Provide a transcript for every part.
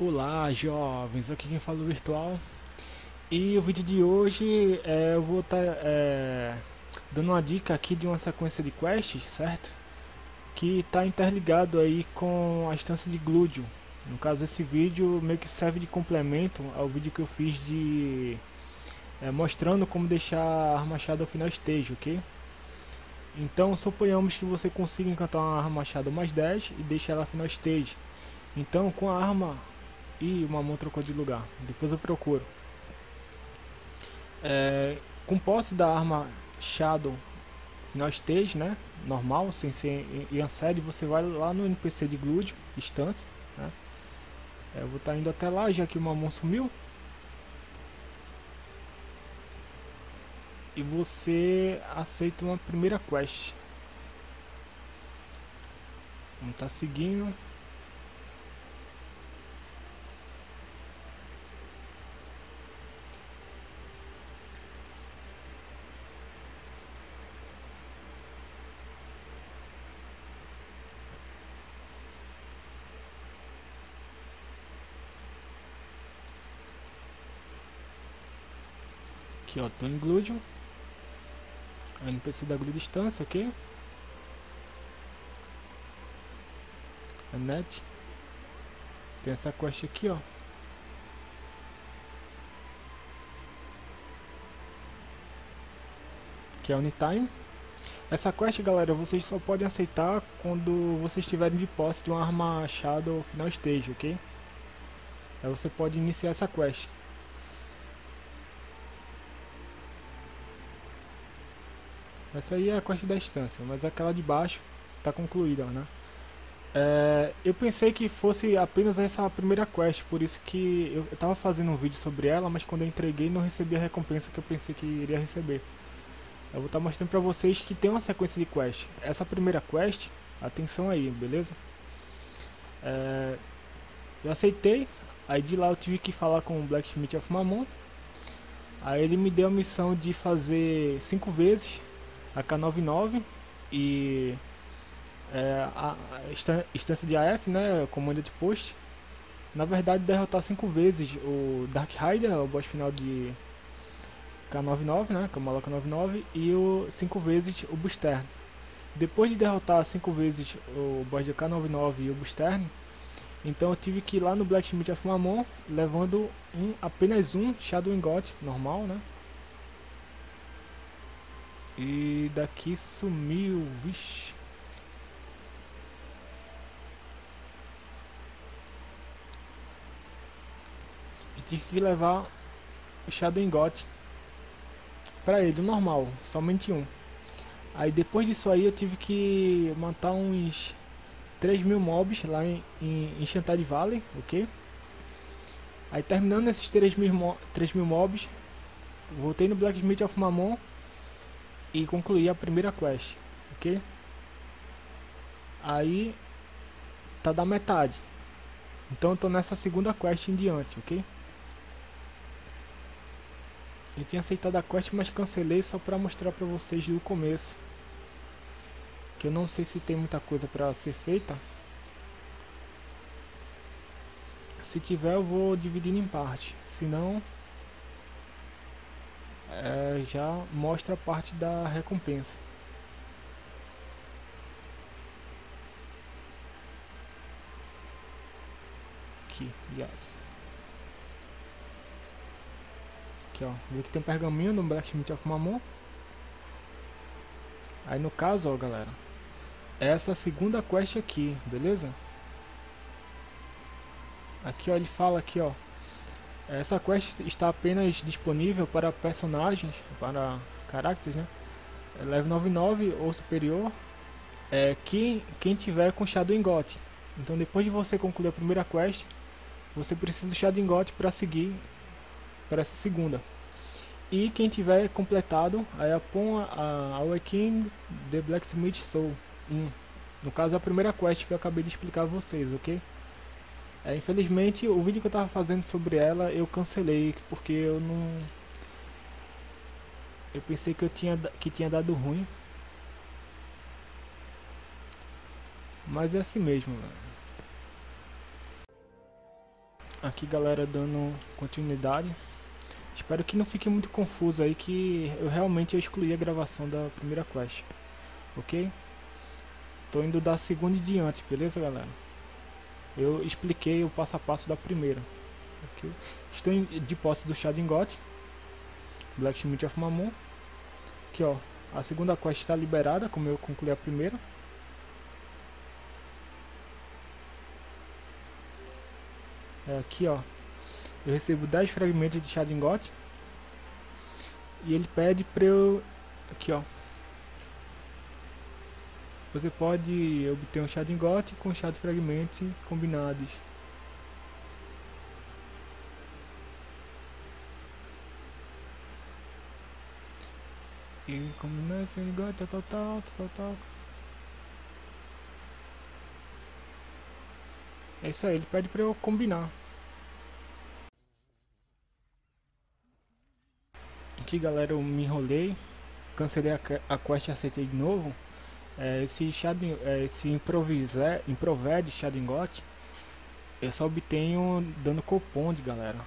Olá jovens, aqui quem fala é Virtual E o vídeo de hoje é, eu vou estar tá, é, dando uma dica aqui de uma sequência de quests, certo? Que está interligado aí com a instância de Gludio No caso esse vídeo meio que serve de complemento ao vídeo que eu fiz de é, Mostrando como deixar a arma ao final stage, ok? Então suponhamos que você consiga encantar uma arma machado mais 10 e deixar ela final stage então com a arma e uma mão trocou de lugar. Depois eu procuro. É, com posse da arma Shadow final stage, né? Normal, sem ser Unsaid, você vai lá no NPC de Glued, instância, né? É, eu vou estar tá indo até lá, já que o Mamon sumiu. E você aceita uma primeira quest. Vamos tá seguindo. Aqui ó, Tony Gludio. NPC da Glue Distância, ok? A net. Tem essa quest aqui, ó. Que é Unitime. Essa quest, galera, vocês só podem aceitar quando vocês estiverem de posse de uma arma Shadow final stage, ok? Aí você pode iniciar essa quest. Essa aí é a quest da distância, mas aquela de baixo está concluída, né? É, eu pensei que fosse apenas essa primeira quest, por isso que eu estava fazendo um vídeo sobre ela, mas quando eu entreguei não recebi a recompensa que eu pensei que iria receber. Eu vou estar tá mostrando para vocês que tem uma sequência de quest. Essa primeira quest, atenção aí, beleza? É, eu aceitei, aí de lá eu tive que falar com o Blacksmith of Mammon. Aí ele me deu a missão de fazer 5 vezes a K99 e é, a, a instância de AF, né, comando de post. Na verdade, derrotar 5 vezes o Dark Rider, o boss final de K99, né, Kamala K99, e o 5 vezes o Bustern. Depois de derrotar 5 vezes o boss de K99 e o Bustern, então eu tive que ir lá no Blacksmith of Mammon, levando um, apenas um Shadow Ingot normal, né, e daqui sumiu, vixe. E tive que levar o Shadow Ingot pra ele, normal, somente um. Aí depois disso aí eu tive que matar uns 3 mil mobs lá em, em Enchanted Valley, ok? Aí terminando esses 3 mil, 3 mil mobs, voltei no Blacksmith of Mammon e concluir a primeira quest, ok? Aí tá da metade. Então eu tô nessa segunda quest em diante, ok? Eu tinha aceitado a quest, mas cancelei só pra mostrar pra vocês do começo. Que eu não sei se tem muita coisa pra ser feita. Se tiver eu vou dividindo em parte. Se não, é, já mostra parte da recompensa. Aqui, yes. Aqui ó, viu que tem um pergaminho no Blacksmith of Mammon. Aí no caso ó galera, essa segunda quest aqui, beleza? Aqui ó, ele fala aqui ó, essa quest está apenas disponível para personagens, para characters, né? É level 99 ou superior, é, quem, quem tiver com Shadow Ingot. Então depois de você concluir a primeira quest, você precisa do Shadow Ingot para seguir para essa segunda. E quem tiver completado, aí upon a Awakening the Blacksmith Soul 1. No caso a primeira quest que eu acabei de explicar a vocês, ok? É, infelizmente, o vídeo que eu tava fazendo sobre ela eu cancelei porque eu não. Eu pensei que eu tinha que tinha dado ruim. Mas é assim mesmo. Aqui galera dando continuidade. Espero que não fique muito confuso aí que eu realmente excluí a gravação da primeira quest. Ok? Tô indo da segunda e diante, beleza galera? Eu expliquei o passo a passo da primeira. Estou em, de posse do chá de engote. Blacksmith of Mammon. Aqui ó, a segunda quest está liberada, como eu concluí a primeira. É aqui ó, eu recebo 10 fragmentos de engote. E ele pede para eu, aqui ó, você pode obter um chá de engote com chá de fragmento combinados. E combinar esse engote, tal, tal, tal, tal. É isso aí, ele pede pra eu combinar. Aqui galera, eu me enrolei, cancelei a, a quest e aceitei de novo. É, esse, Shading, é, esse improvisar, Improved Shadingot eu só obtenho dando Copond, galera,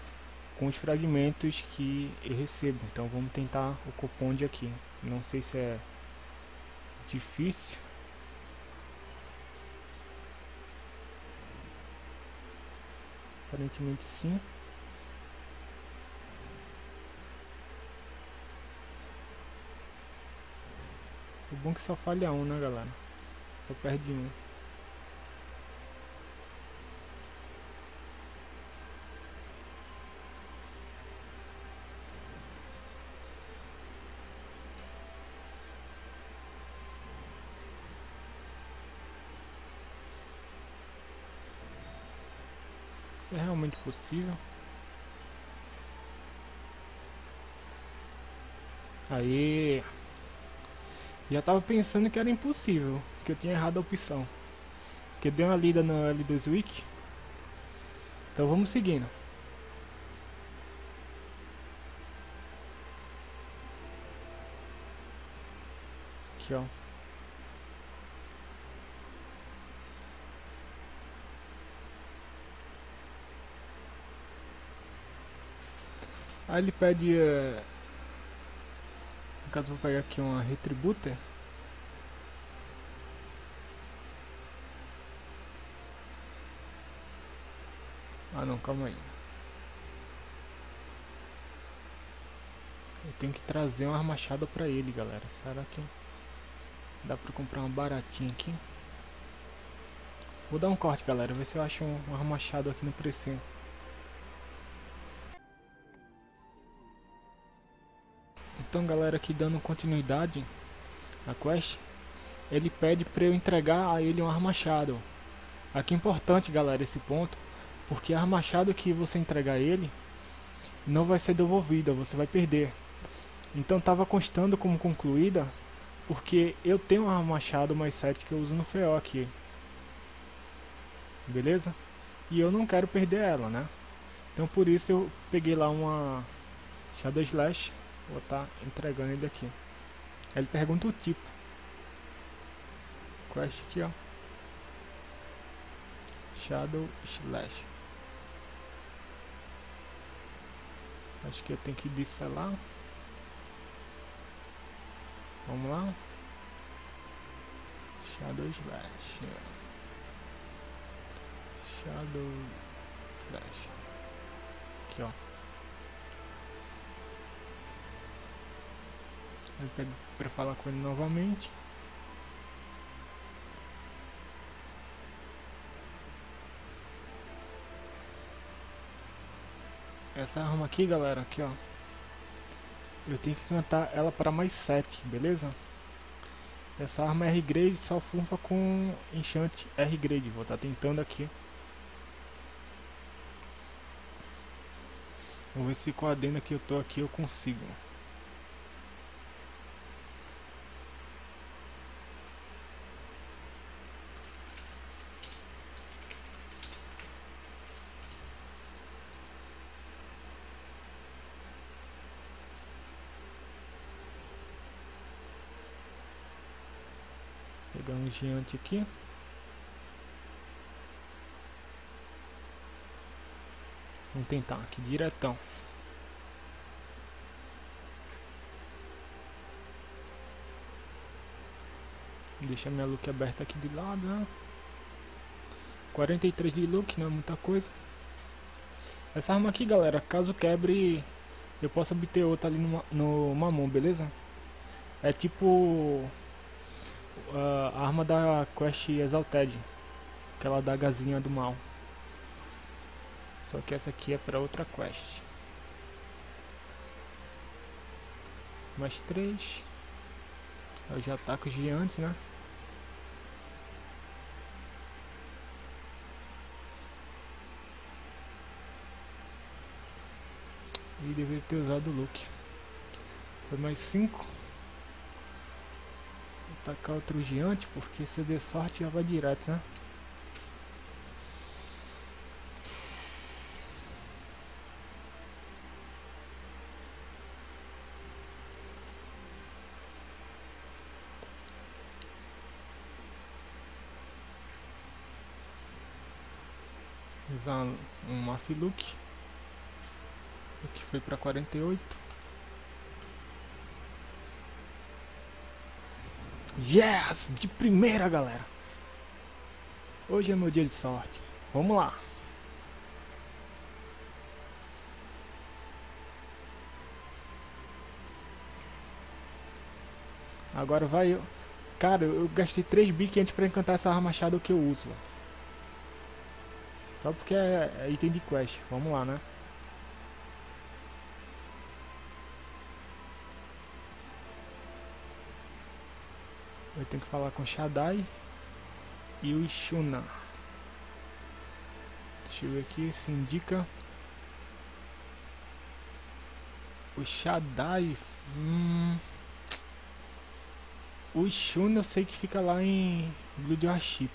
com os fragmentos que eu recebo. Então vamos tentar o Copond aqui. Não sei se é difícil. Aparentemente sim. O bom é que só falha um, né, galera? Só perde um. Isso é realmente possível? Aí. Já tava pensando que era impossível, que eu tinha errado a opção. Que eu dei uma lida no L2 Wiki. Então vamos seguindo. Aqui ó. Aí ele pede uh, caso vou pegar aqui uma Retributor. Ah não, calma aí. Eu tenho que trazer uma machada pra ele, galera. Será que dá pra comprar uma baratinha aqui? Vou dar um corte, galera. Ver se eu acho um, um machado aqui no precinho. Então galera, aqui dando continuidade à quest, ele pede para eu entregar a ele um armachado. Aqui é importante galera esse ponto, porque a armachado que você entregar a ele não vai ser devolvida, você vai perder. Então estava constando como concluída, porque eu tenho um machado mais 7 que eu uso no FEO aqui. Beleza? E eu não quero perder ela, né? Então por isso eu peguei lá uma Shadow Slash Vou estar tá entregando ele aqui. Ele pergunta o tipo. Quest aqui, ó. Shadow Slash. Acho que eu tenho que disselar. Vamos lá. Shadow Slash. Shadow Slash. Aqui, ó. Ele pede para falar com ele novamente. Essa arma aqui, galera, aqui ó. Eu tenho que cantar ela para mais 7, beleza? Essa arma R-Grade só funfa com enchante R-Grade. Vou estar tá tentando aqui. Vamos ver se com a adenda que eu tô aqui eu consigo. Gigante aqui. Vamos tentar aqui diretão. Deixa minha look aberta aqui de lado, né? 43 de look, não é muita coisa. Essa arma aqui, galera, caso quebre, eu posso obter outra ali no, no mamon, beleza? É tipo a arma da Quest Exalted, aquela da gazinha do mal. Só que essa aqui é para outra quest. Mais três. Eu já ataco os gigantes, né? E deveria ter usado o look. Foi mais 5. Atacar outro gigante, porque se eu der sorte já vai direto, né? usar um Mafiluk que foi para 48 Yes! De primeira galera Hoje é meu dia de sorte Vamos lá Agora vai Cara, eu gastei 3 bits antes pra encantar essa arma machado que eu uso só porque é, é item de quest. Vamos lá, né? Tenho que falar com Shadai e o Shuna. Deixa eu ver aqui se indica. O Shadai. Hum, o Shuna eu sei que fica lá em Blood Worship.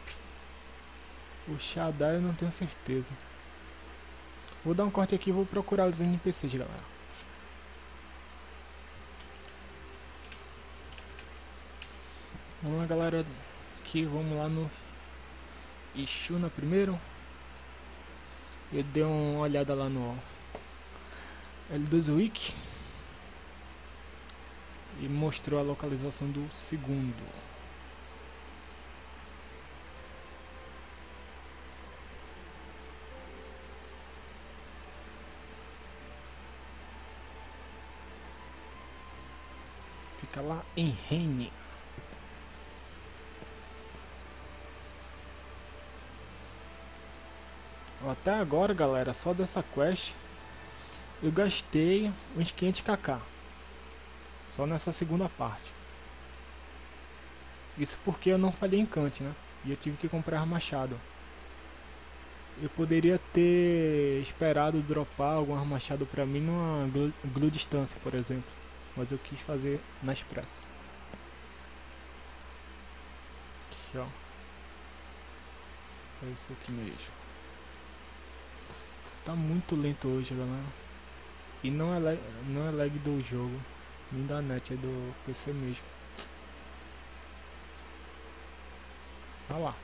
O Shaddai eu não tenho certeza. Vou dar um corte aqui e vou procurar os NPCs, galera. Vamos lá, galera. Aqui, vamos lá no Ishuna primeiro. Eu dei uma olhada lá no L2 Wiki. E mostrou a localização do segundo. fica lá em Rene. Até agora, galera, só dessa quest eu gastei uns 500kk. Só nessa segunda parte. Isso porque eu não falhei encante, né? E eu tive que comprar machado. Eu poderia ter esperado dropar algum machado pra mim numa glue distância, por exemplo mas eu quis fazer nas pressas. Aqui, ó. É isso aqui mesmo. Tá muito lento hoje, galera. E não é lag, não é lag do jogo, nem da net, é do PC mesmo. Olha lá.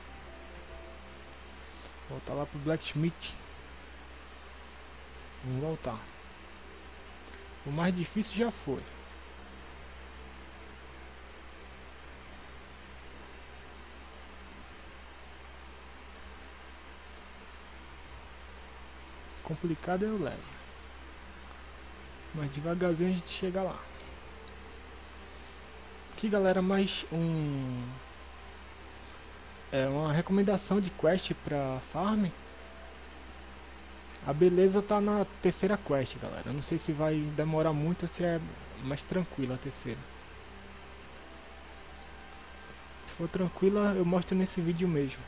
Voltar lá pro Blacksmith. Vamos voltar. O mais difícil já foi. Complicado é o leve. Mas devagarzinho a gente chega lá. Aqui galera, mais um... É uma recomendação de quest pra farm. A beleza tá na terceira quest, galera. Eu não sei se vai demorar muito ou se é mais tranquila a terceira. Se for tranquila, eu mostro nesse vídeo mesmo.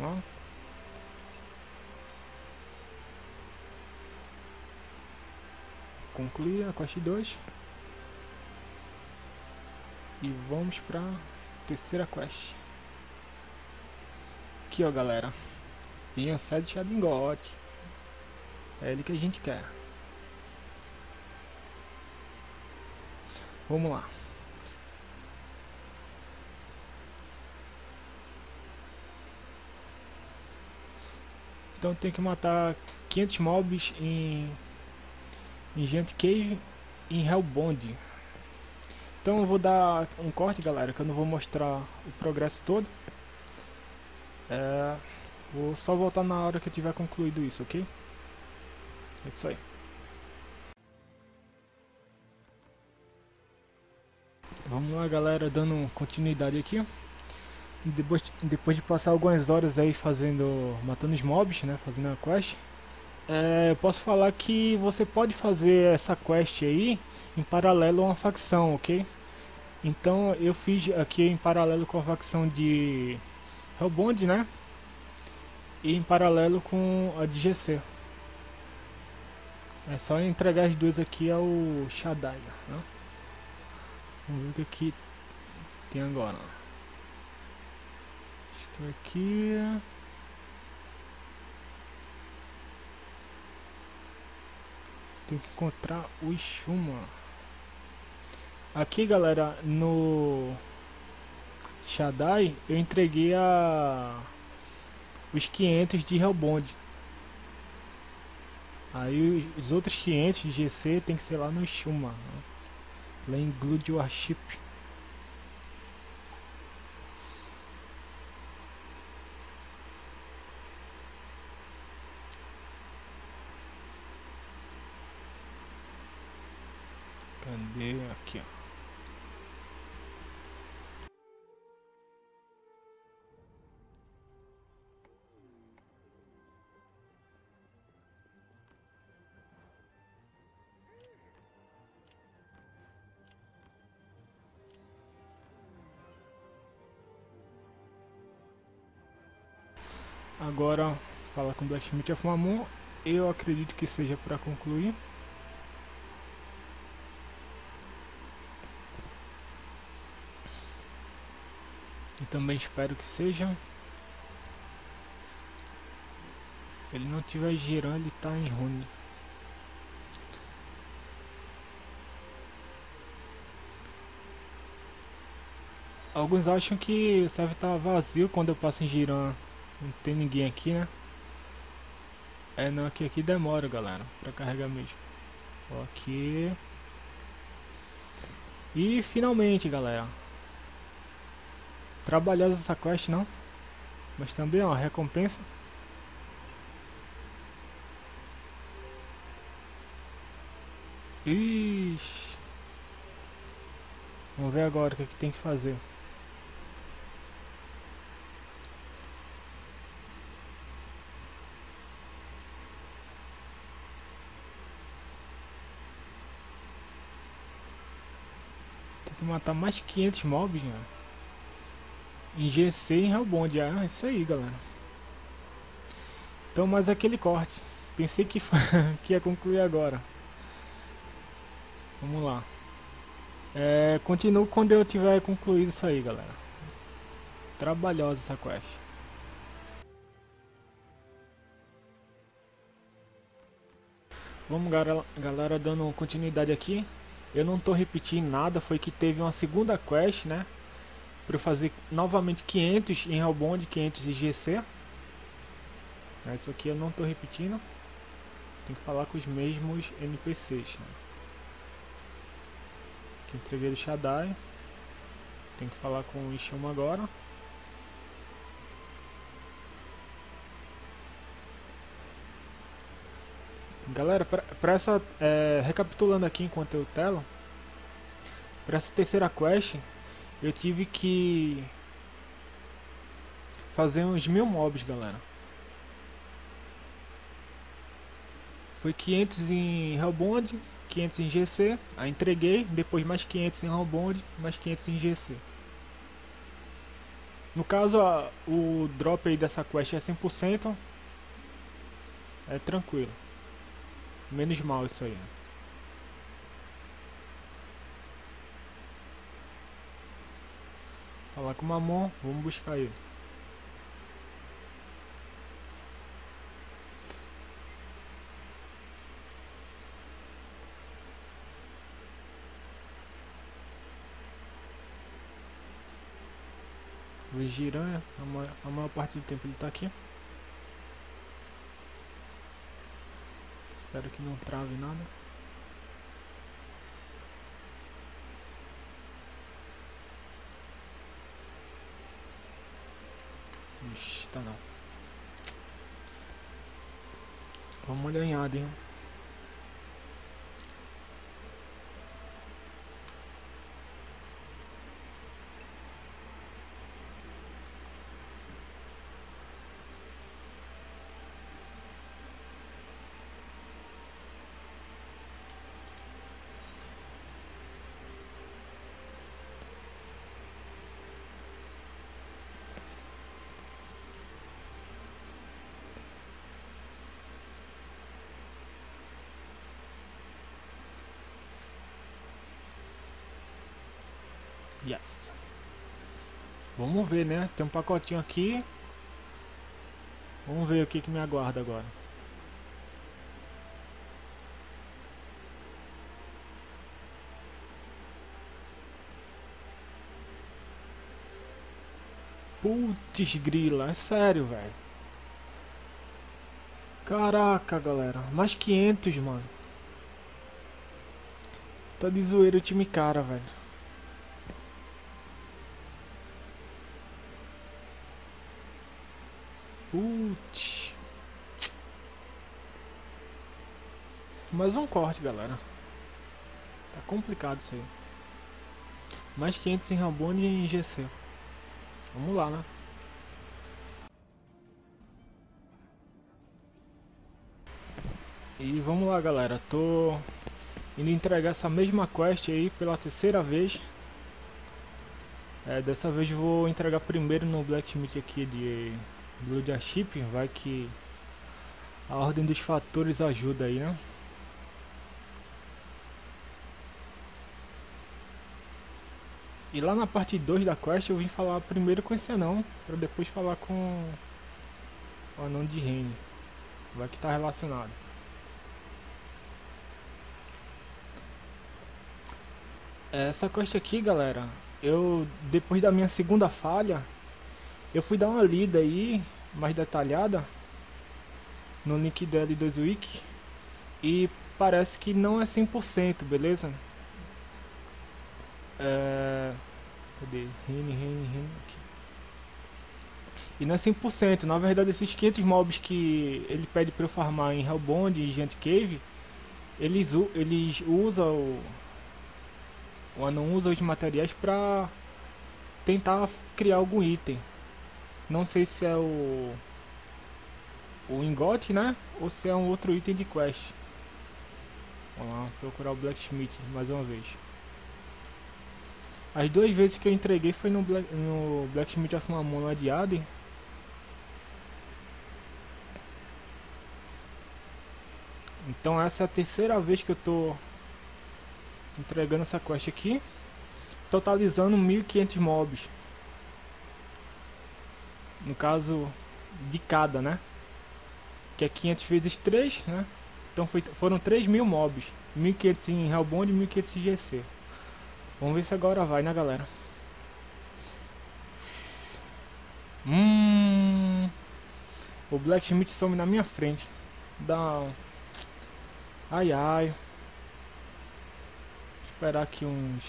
Ó. concluir a quest 2 e vamos para terceira quest. Aqui ó galera. Vinha sede Shadingote é ele que a gente quer. Vamos lá. Então tem que matar 500 mobs em, em Giant Cave e em Hellbond. Então eu vou dar um corte galera, que eu não vou mostrar o progresso todo. É, vou só voltar na hora que eu tiver concluído isso, ok? É isso aí. Vamos lá galera, dando continuidade aqui. Depois, depois de passar algumas horas aí fazendo, matando os mobs, né, fazendo a quest. É, eu posso falar que você pode fazer essa quest aí em paralelo a uma facção, ok? Então eu fiz aqui em paralelo com a facção de Hellbound, né? E em paralelo com a de GC. É só entregar as duas aqui ao Shaddai, né? Vamos ver o que tem agora. Acho que aqui... Tem que encontrar o Ishuma. Aqui, galera, no Shaddai, eu entreguei a os 500 de Hellbond. Aí os outros 500 de GC tem que ser lá no Shuma, né? lá em Blood Warship. Agora, fala com Blacksmith of Mammon. Eu acredito que seja para concluir. E também espero que seja. Se ele não estiver girando, ele está em rune. Alguns acham que o server está vazio quando eu passo em girando. Não tem ninguém aqui, né? É, não, aqui, aqui demora, galera, pra carregar mesmo. Aqui. E finalmente, galera. Trabalhosa essa quest, não? Mas também, ó, recompensa. Ixi. Vamos ver agora o que, é que tem que fazer. Matar mais 500 mobs, né? Em GC em Hellbound. Ah, isso aí, galera. Então, mais aquele corte. Pensei que, que ia concluir agora. Vamos lá. É, continuo quando eu tiver concluído isso aí, galera. Trabalhosa essa quest. Vamos, galera, dando continuidade aqui. Eu não estou repetindo nada, foi que teve uma segunda quest, né? Para eu fazer novamente 500 em Hellbound, 500 em GC. Isso aqui eu não estou repetindo. Tem que falar com os mesmos NPCs. Né? Entreguei o Shaddai. Tem que falar com o Ishama agora. Galera, para essa, é, recapitulando aqui enquanto eu telo, para essa terceira quest, eu tive que fazer uns mil mobs, galera. Foi 500 em Hellbound, 500 em GC, aí entreguei, depois mais 500 em Hellbound, mais 500 em GC. No caso, a, o drop aí dessa quest é 100%, é tranquilo. Menos mal isso aí. Falar com o Mamon, vamos buscar ele. O Giran, a maior, a maior parte do tempo ele está aqui. Espero que não trave nada. Ixi, tá não. Vamos olhar em hein? Yes. Vamos ver, né? Tem um pacotinho aqui. Vamos ver o que, que me aguarda agora. Putz grila, é sério, velho. Caraca, galera. Mais 500, mano. Tá de zoeira o time cara, velho. Putz. Mais um corte, galera. Tá complicado isso aí. Mais 500 em Rambone e em GC. Vamos lá, né? E vamos lá, galera. Tô indo entregar essa mesma quest aí pela terceira vez. É, dessa vez vou entregar primeiro no Blacksmith aqui de Blood Chip, vai que a ordem dos fatores ajuda aí, né? E lá na parte 2 da quest eu vim falar primeiro com esse anão, para depois falar com o anão de Rene. Vai que tá relacionado. Essa quest aqui, galera, eu depois da minha segunda falha, eu fui dar uma lida aí, mais detalhada, no link da L2 Wiki, e parece que não é 100%, beleza? É... Cadê? Rene, Rene, Rene, aqui. E não é 100%, na verdade esses 500 mobs que ele pede para eu farmar em Hellbond e Giant Cave, eles, eles usam o... Não usa os materiais para tentar criar algum item. Não sei se é o o ingote, né? Ou se é um outro item de quest. Vamos lá, procurar o Blacksmith mais uma vez. As duas vezes que eu entreguei foi no, Black, no Blacksmith of Mammon Aden. Então essa é a terceira vez que eu tô entregando essa quest aqui. Totalizando 1500 mobs no caso de cada, né? Que é 500 vezes 3, né? Então foi, foram 3 mil mobs, 1500 em Hellbound e 1500 em GC. Vamos ver se agora vai, né, galera? Hum, o Blacksmith some na minha frente. Dá. Ai ai. Esperar aqui uns.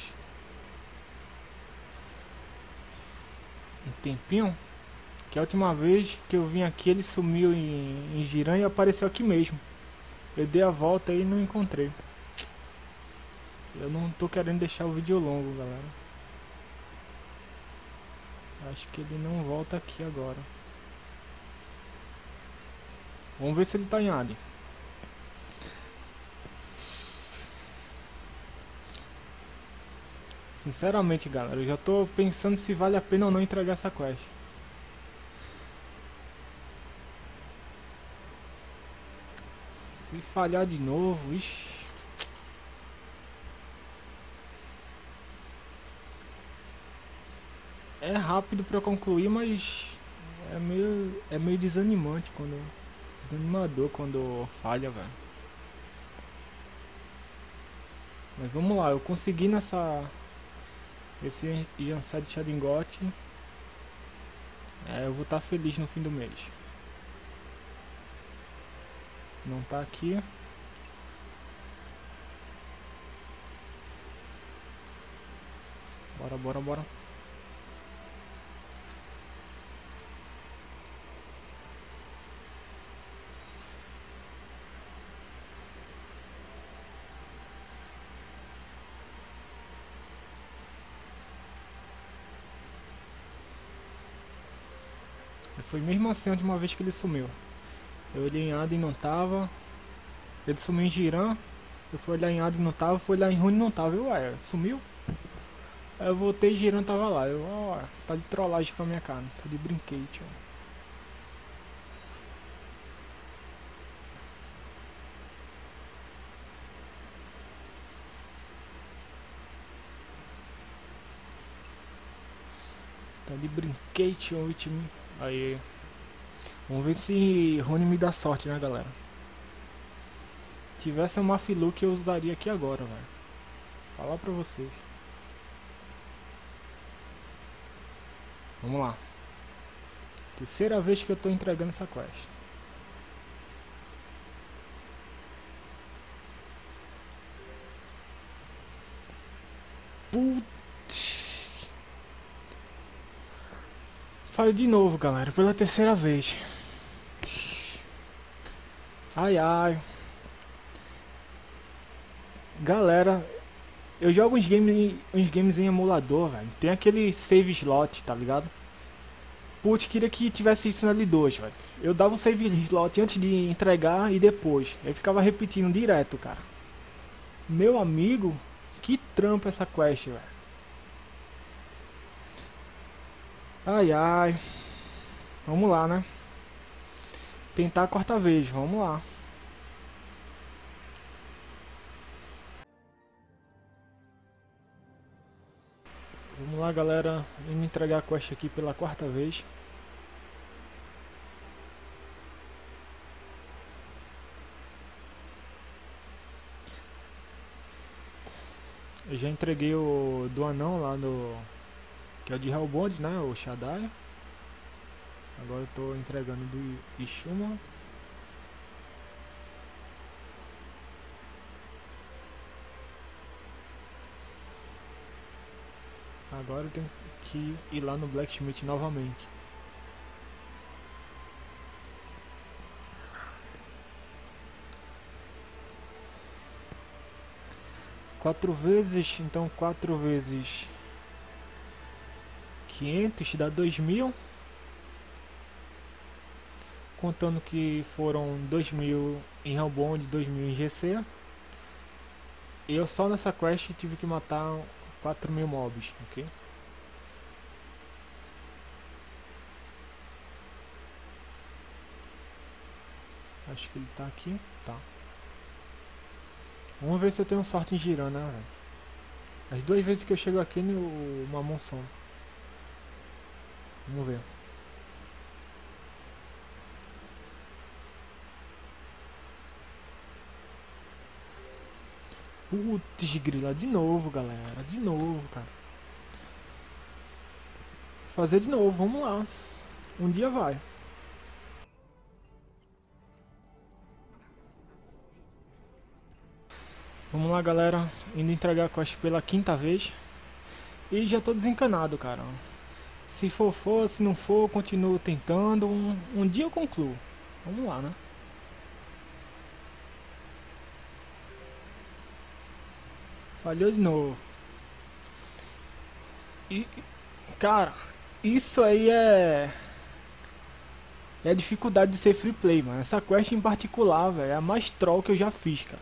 Um tempinho. Que a última vez que eu vim aqui ele sumiu em, em e apareceu aqui mesmo. Eu dei a volta e não encontrei. Eu não tô querendo deixar o vídeo longo, galera. Acho que ele não volta aqui agora. Vamos ver se ele tá em área. Sinceramente, galera, eu já tô pensando se vale a pena ou não entregar essa quest. Se falhar de novo, ixi. É rápido para concluir, mas é meio é meio desanimante quando desanimador quando falha, velho. Mas vamos lá, eu consegui nessa esse Jansá de Charingote. É, eu vou estar tá feliz no fim do mês não está aqui. Bora, bora, bora. Foi mesmo assim de uma vez que ele sumiu. Eu olhei em Ada e não tava. Ele sumiu em Girã. Eu fui olhar em Ada e não tava. Fui olhar em Rune e não tava. Eu, ué, sumiu? Aí eu voltei e Girã tava lá. Eu, ó, tá de trollagem com a minha cara. Tá de brinquedo, ó. Tá de brinquedo, o time. Aí. Vamos ver se Rony me dá sorte, né, galera? Tivesse uma filu que eu usaria aqui agora, velho. Falar pra vocês. Vamos lá. Terceira vez que eu tô entregando essa quest. Putz. Falho de novo, galera, pela terceira vez. Ai, ai. Galera, eu jogo uns games, uns games em emulador, velho. Tem aquele save slot, tá ligado? Putz, queria que tivesse isso na L2, velho. Eu dava o save slot antes de entregar e depois. Eu ficava repetindo direto, cara. Meu amigo, que trampo essa quest, velho. Ai ai. Vamos lá, né? Tentar a quarta vez, vamos lá. Vamos lá, galera. Vim me entregar a quest aqui pela quarta vez. Eu já entreguei o do anão lá no que é o de Hellbond, né? O Shaddai. Agora eu tô entregando do Ishuma. Agora eu tenho que ir lá no Blacksmith novamente. Quatro vezes, então quatro vezes 500 dá 2000 contando que foram 2000 em Hellbound e 2000 em GC eu só nessa quest tive que matar 4000 mobs, ok? Acho que ele tá aqui, tá. Vamos ver se eu tenho sorte em girando, né, As duas vezes que eu chego aqui no Mamon some Vamos ver. Putz, grila de novo, galera. De novo, cara. Fazer de novo, vamos lá. Um dia vai. Vamos lá, galera. Indo entregar a quest pela quinta vez. E já tô desencanado, cara. Se for, for, se não for, continuo tentando. Um, um dia eu concluo. Vamos lá, né? Falhou de novo. E, cara, isso aí é. É a dificuldade de ser free play, mano. Essa quest em particular, velho, é a mais troll que eu já fiz, cara.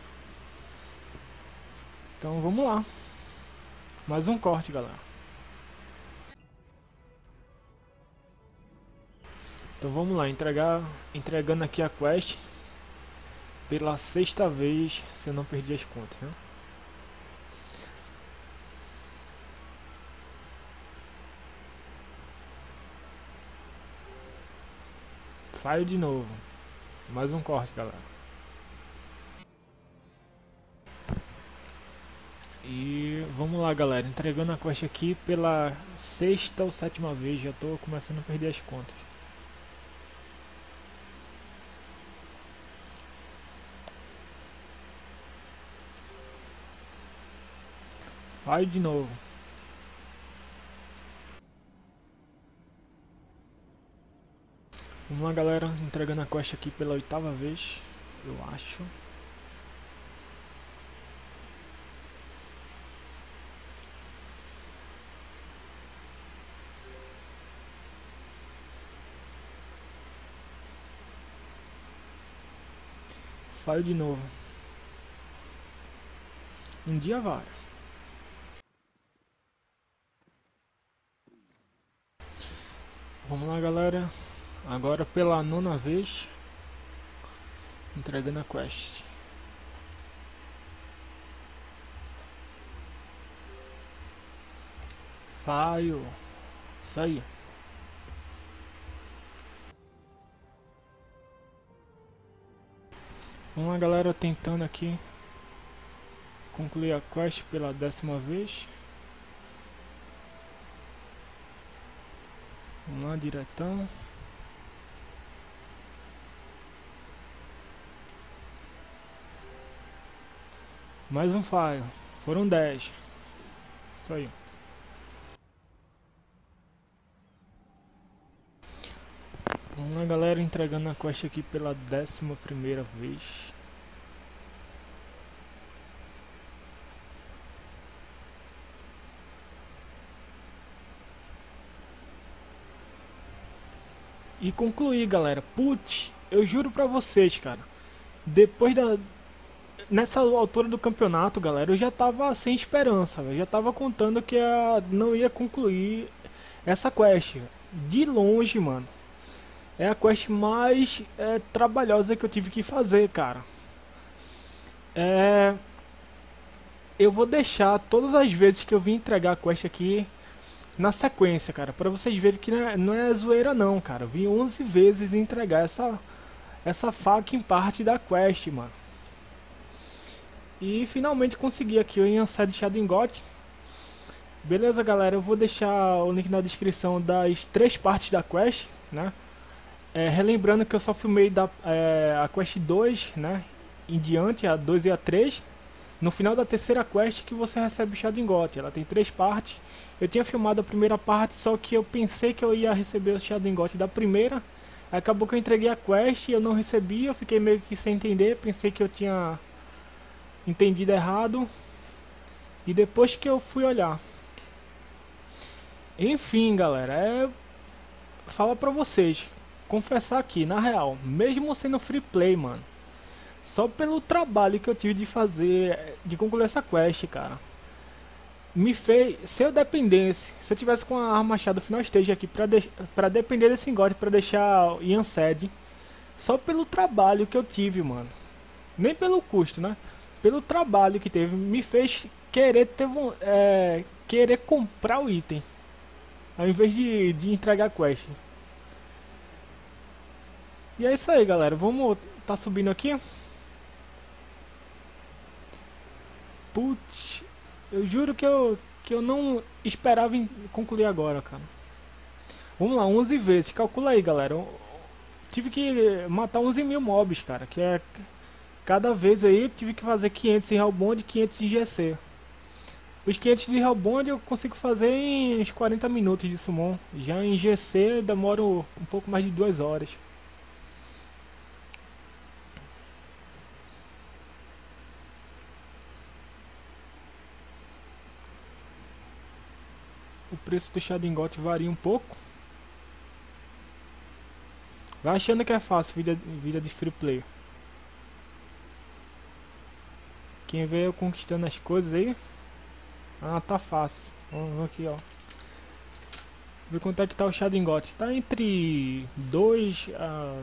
Então vamos lá. Mais um corte, galera. Então vamos lá, entregar, entregando aqui a quest pela sexta vez, se eu não perdi as contas, né? Falho de novo. Mais um corte, galera. E vamos lá, galera. Entregando a quest aqui pela sexta ou sétima vez. Já estou começando a perder as contas. Vai de novo. Vamos lá, galera. Entregando a quest aqui pela oitava vez, eu acho. Falho de novo. Um dia vai. Vamos lá galera. Agora pela nona vez. Entregando a quest. Falho. Isso aí. Vamos lá galera, tentando aqui concluir a quest pela décima vez. Vamos lá, diretão. Mais um file. Foram 10. Isso aí. Vamos lá galera, entregando a quest aqui pela décima primeira vez. E concluir galera, putz, eu juro pra vocês cara, depois da... Nessa altura do campeonato galera, eu já tava sem esperança, eu já tava contando que a... não ia concluir essa quest. De longe mano, é a quest mais é, trabalhosa que eu tive que fazer, cara. É, eu vou deixar todas as vezes que eu vim entregar a quest aqui na sequência, cara, para vocês verem que não é, não é, zoeira não, cara. Eu vim 11 vezes entregar essa essa faca em parte da quest, mano. E finalmente consegui aqui o Yansad Shadow God. Beleza, galera? Eu vou deixar o link na descrição das três partes da quest, né? É, relembrando que eu só filmei da, é, a Quest 2, né? Em diante, a 2 e a 3. No final da terceira quest que você recebe o Shadingot. Ela tem três partes. Eu tinha filmado a primeira parte, só que eu pensei que eu ia receber o Shadingot da primeira. Acabou que eu entreguei a quest e eu não recebi. Eu fiquei meio que sem entender. Pensei que eu tinha entendido errado. E depois que eu fui olhar. Enfim, galera. É... Fala pra vocês confessar aqui, na real, mesmo sendo free play, mano, só pelo trabalho que eu tive de fazer, de concluir essa quest, cara, me fez, se eu dependesse, se eu tivesse com a arma machado final stage aqui pra, de, pra depender desse engorde, pra deixar Ian Sed, só pelo trabalho que eu tive, mano, nem pelo custo, né, pelo trabalho que teve, me fez querer ter, é, querer comprar o item, ao invés de, de entregar a quest. E é isso aí, galera. Vamos tá subindo aqui. Putz, eu juro que eu que eu não esperava concluir agora, cara. Vamos lá, 11 vezes. Calcula aí, galera. Eu tive que matar 11 mil mobs, cara. Que é... Cada vez aí eu tive que fazer 500 em Hellbond e 500 em GC. Os 500 de Hellbond eu consigo fazer em uns 40 minutos de summon. Já em GC demoro um pouco mais de 2 horas. Preço do Shadingot varia um pouco. Vai achando que é fácil vida, vida de free play. Quem vê conquistando as coisas aí. Ah, tá fácil. Vamos aqui, ó. Ver quanto é que tá o Shadingot. Tá entre 2 a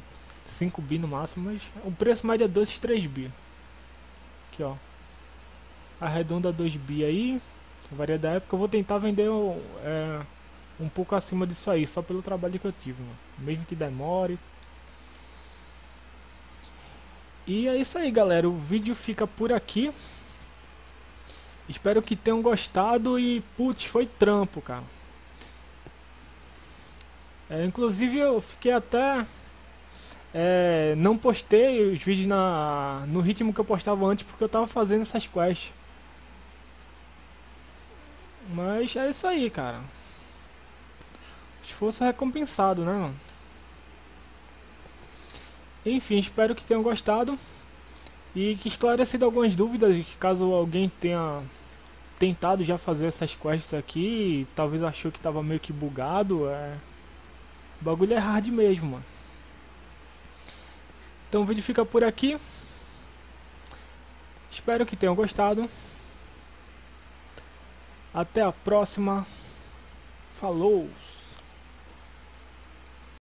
5 bi no máximo, mas o preço médio é 2 3 bi. Aqui, ó. Arredonda 2 bi aí. Varia da época, eu vou tentar vender é, um pouco acima disso aí, só pelo trabalho que eu tive, mano. mesmo que demore. E é isso aí, galera. O vídeo fica por aqui. Espero que tenham gostado e, putz, foi trampo, cara. É, inclusive, eu fiquei até... É, não postei os vídeos na, no ritmo que eu postava antes porque eu tava fazendo essas quests. Mas é isso aí, cara. Esforço recompensado, né, mano? Enfim, espero que tenham gostado e que esclarecido algumas dúvidas, caso alguém tenha tentado já fazer essas quests aqui, talvez achou que estava meio que bugado, é... o bagulho é hard mesmo, mano. Então o vídeo fica por aqui. Espero que tenham gostado. Até a próxima. Falou!